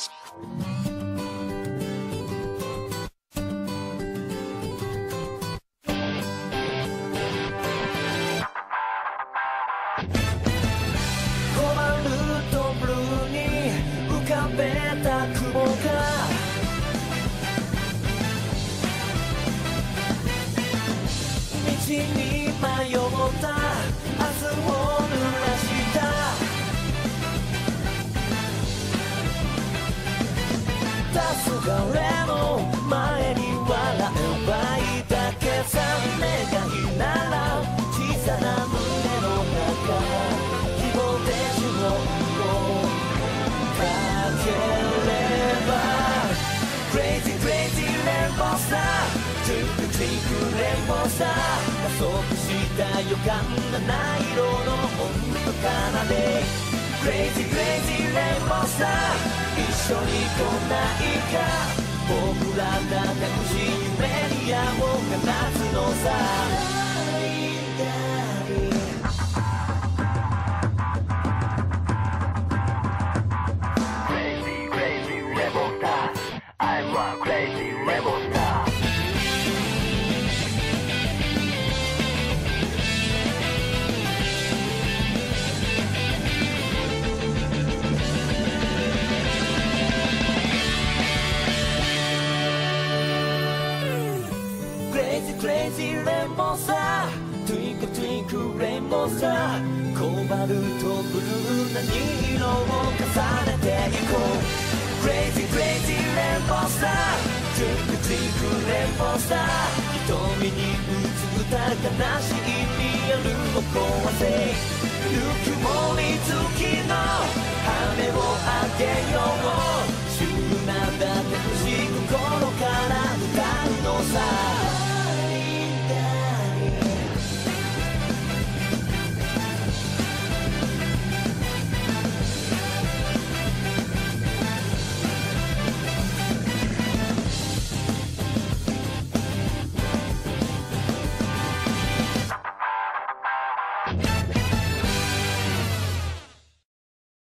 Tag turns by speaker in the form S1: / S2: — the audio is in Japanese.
S1: 道に迷った。明日をくレてくれもー。加速した予感がない色の温度奏で。Crazy Crazy レモンー。一緒に来ないか。僕らが楽しい夢に矢を放つのさ。レイジークレイジーレンボーさ Twinkle twinkle レインボーさ。コバルトブルーな色を重ねていこう。クレイジークレイジーレンボーさ Twinkle twinkle レインボーさ。瞳に映った悲しいリアルを壊せ。ぬくもり付きの羽をあげよう。シュールなだけしい心から歌うのさ。Yeah.